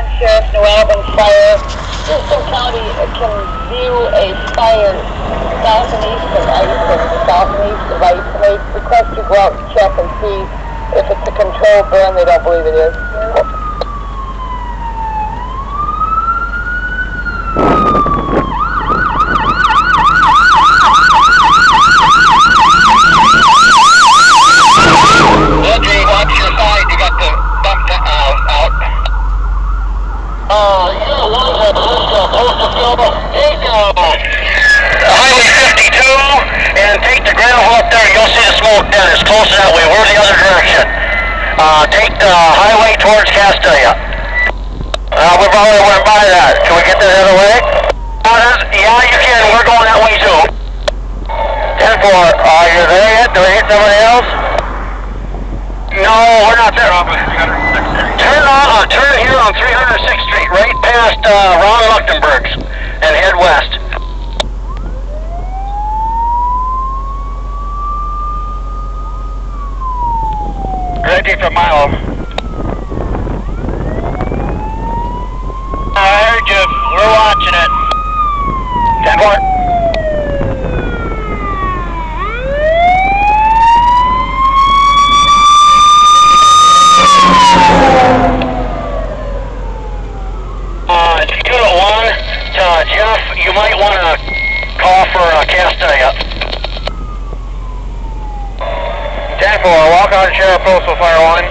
Grand Sheriff New Albans Fire. Houston County can view a fire south and east of Iceland, south and east of Iceland. Request you go out and check and see if it's a controlled burn. They don't believe it is. Smoke close that way. We're the other direction. Uh, take the highway towards Castalia. Uh, we've already went by that. Can we get that other way? Uh, yeah, you can. We're going that way too. 10 4. Are you there yet? Do we hit somebody else? No, we're not there. Turn on, uh, turn here on 306th Street, right past uh, Ron Luchtenberg's, and head west. Ready for mile. I heard you. We're watching it. Ten four. Uh, Unit 1, uh, Jeff, you might want to call for uh, Castalia. 10 4, walk on Sheriff Postal Fire 1.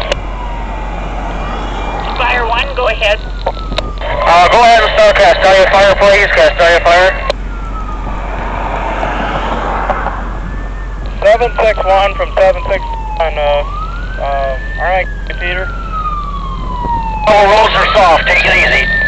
Fire one, go ahead. Uh, go ahead and start Castalia Fire, please. Castalia Fire. 761 from 76 on, uh, uh, alright, Peter. All roads are soft. Take it easy.